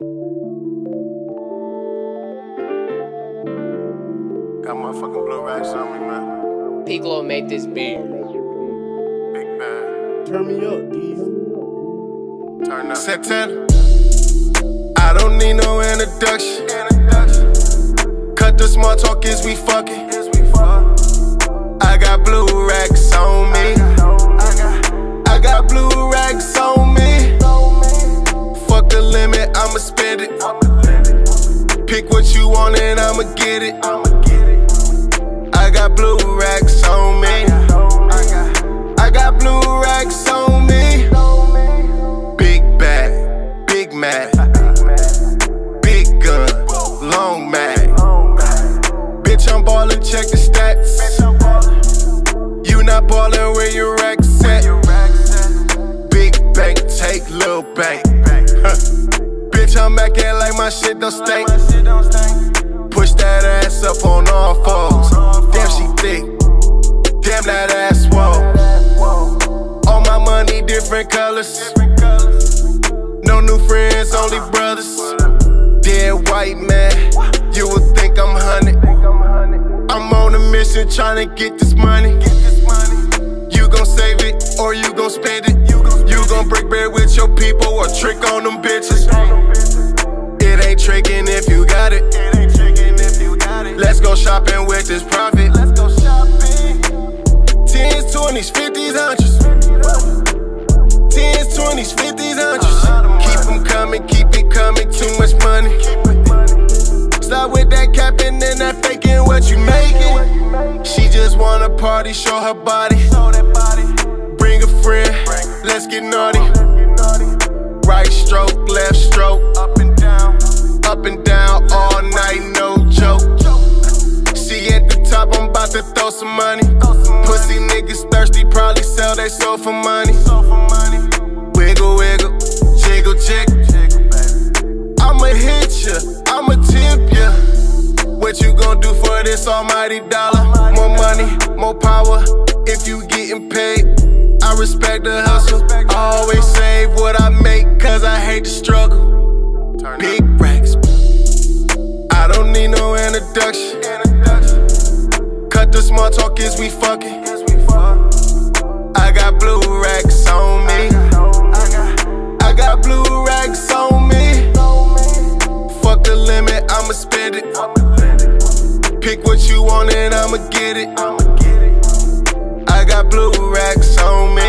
Got motherfucking blue racks on me, man. Piccolo made this beat. Big bad. Turn me up, geez. Turn up. Set 10. I don't need no introduction. Cut the small talk as we fucking. I got blue racks on me. What you want and I'ma get it. I got blue racks on me. I got blue racks on me. Big bag, big mag, big gun, long mag. Bitch, I'm ballin', check the stats. You not ballin' where your racks at. Big bank, take little bank. Huh. Bitch, I'm acting like my shit don't stink. Push that ass up on all fours. Damn, she thick. Damn, that ass whoa. All my money, different colors. No new friends, only brothers. Dead white man, you would think I'm hunted. I'm on a mission tryna get this money. You gon' save it or you gon' spend it. Gon' break bread with your people or trick on them bitches. It ain't tricking if you got it. Let's go shopping with this profit. Tens, twenties, fifties, hundreds. Tens, twenties, fifties, hundreds. Keep them coming, keep it coming. Too much money. Stop with that capping and that faking what you making. She just wanna party, show her body. Bring a friend, let's get naughty. Right stroke, left stroke. Up and down, up and down all night, no joke. See at the top, I'm about to throw some money. Pussy niggas thirsty, probably sell they soul for money. Wiggle, wiggle, jiggle, jiggle. I'ma hit ya, I'ma tip ya. What you gon' do for this almighty dollar? More money, more power. Respect the hustle. Always save what I make, cause I hate the struggle. Big racks. I don't need no introduction. Cut the small talk, as we fucking. I got blue racks on me. I got blue racks on me. Fuck the limit, I'ma spend it. Pick what you want and I'ma get it. I got blue racks on me.